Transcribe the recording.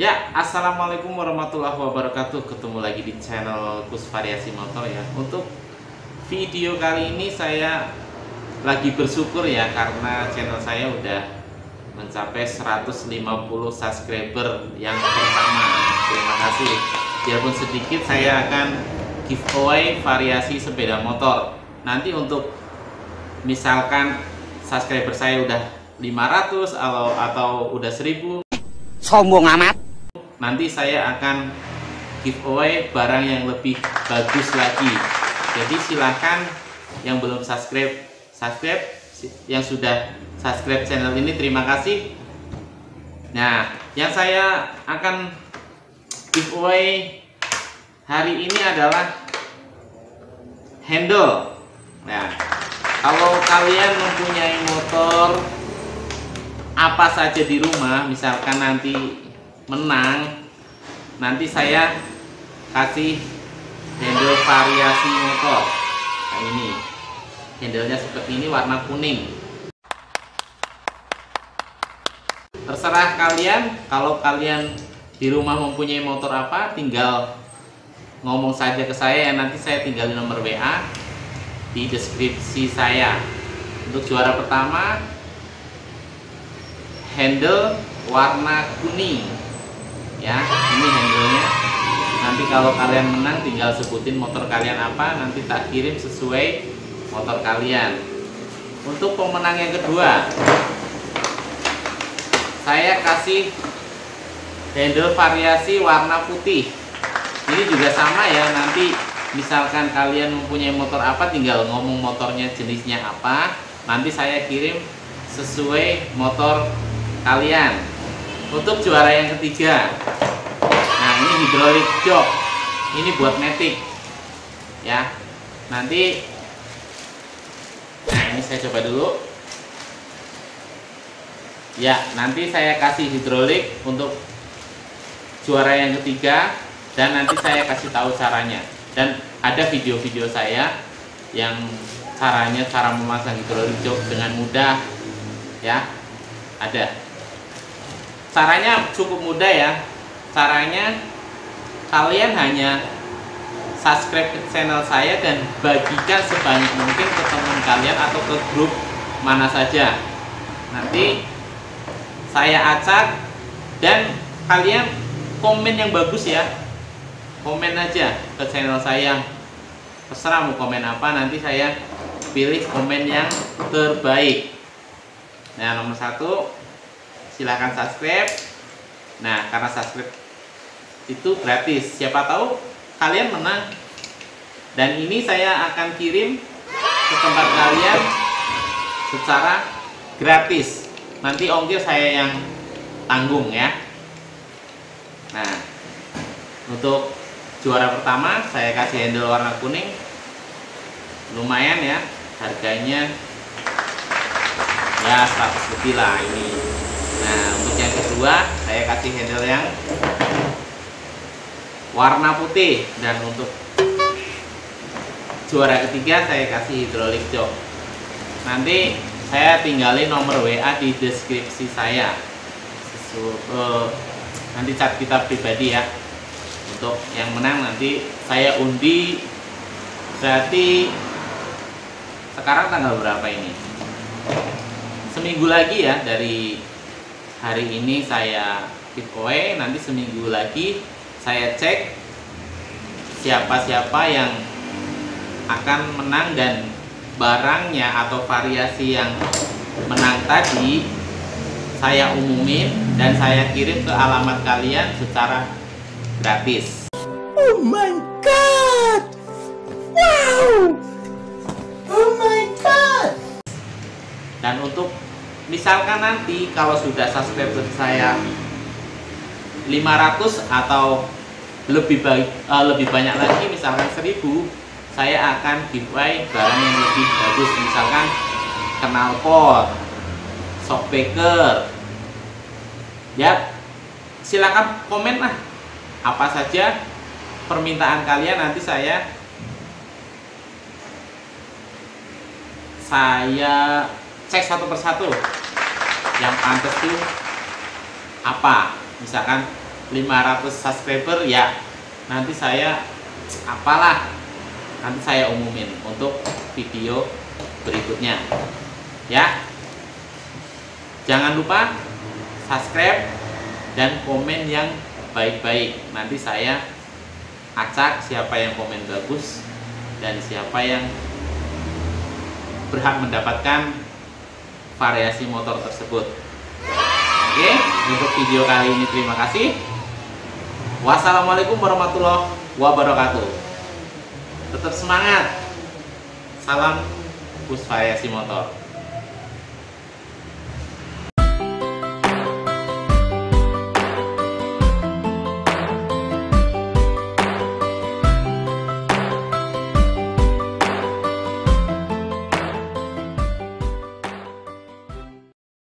Ya, assalamualaikum warahmatullahi wabarakatuh. Ketemu lagi di channel Kus Variasi Motor ya. Untuk video kali ini saya lagi bersyukur ya karena channel saya udah mencapai 150 subscriber yang pertama. Terima kasih. Biarpun sedikit saya akan giveaway variasi sepeda motor. Nanti untuk misalkan subscriber saya udah 500 atau atau udah 1000 sombong amat nanti saya akan giveaway barang yang lebih bagus lagi. Jadi silahkan yang belum subscribe subscribe. Yang sudah subscribe channel ini terima kasih. Nah yang saya akan giveaway hari ini adalah handle. Nah kalau kalian mempunyai motor apa saja di rumah misalkan nanti menang nanti saya kasih handle variasi motor. Nah ini. Handlenya seperti ini warna kuning. Terserah kalian kalau kalian di rumah mempunyai motor apa tinggal ngomong saja ke saya. Ya nanti saya tinggal nomor WA di deskripsi saya. Untuk juara pertama handle warna kuning ya ini handlenya. Nanti kalau kalian menang tinggal sebutin motor kalian apa nanti tak kirim sesuai motor kalian. Untuk pemenang yang kedua saya kasih handle variasi warna putih. Ini juga sama ya nanti misalkan kalian mempunyai motor apa tinggal ngomong motornya jenisnya apa nanti saya kirim sesuai motor kalian. Untuk juara yang ketiga ini hidrolik jok ini buat metik ya. Nanti. Nah ini saya coba dulu. Ya nanti saya kasih hidrolik untuk juara yang ketiga dan nanti saya kasih tahu caranya. Dan ada video-video saya yang caranya cara memasang hidrolik jok dengan mudah. Ya. Ada. Caranya cukup mudah ya. Caranya kalian hanya subscribe ke channel saya dan bagikan sebanyak mungkin ke teman kalian atau ke grup mana saja. Nanti saya acak dan kalian komen yang bagus ya. Komen aja ke channel saya. Terserah mau komen apa nanti saya pilih komen yang terbaik. Nah nomor satu silahkan subscribe. Nah karena subscribe itu gratis. Siapa tahu kalian menang. Dan ini saya akan kirim ke tempat kalian secara gratis. Nanti ongkir saya yang tanggung ya. Nah untuk juara pertama saya kasih handle warna kuning. Lumayan ya harganya ya 100 lebih lah ini. Nah untuk yang kedua saya kasih handle yang warna putih. Dan untuk juara ketiga saya kasih hidrolik jok nanti saya tinggalin nomor WA di deskripsi saya. Sesu, uh, nanti chat kita pribadi ya. Untuk yang menang nanti saya undi. Berarti sekarang tanggal berapa ini? Seminggu lagi ya dari hari ini saya giveaway. Nanti seminggu lagi saya cek siapa-siapa yang akan menang dan barangnya atau variasi yang menang tadi saya umumin dan saya kirim ke alamat kalian secara gratis. Oh my god! Wow! Oh my god! Dan untuk misalkan nanti kalau sudah subscriber saya 500 atau lebih baik uh, lebih banyak lagi misalkan 1000 saya akan giveaway barang yang lebih bagus. Misalkan knalpot shockbreaker ya silakan komen lah. Apa saja permintaan kalian nanti saya saya cek satu persatu. Yang pantas tuh apa misalkan 500 subscriber ya nanti saya apalah nanti saya umumin untuk video berikutnya ya. Jangan lupa subscribe dan komen yang baik-baik. Nanti saya acak siapa yang komen bagus dan siapa yang berhak mendapatkan variasi motor tersebut oke untuk video kali ini terima kasih. Wassalamualaikum warahmatullahi wabarakatuh. Tetap semangat. Salam bus variasi motor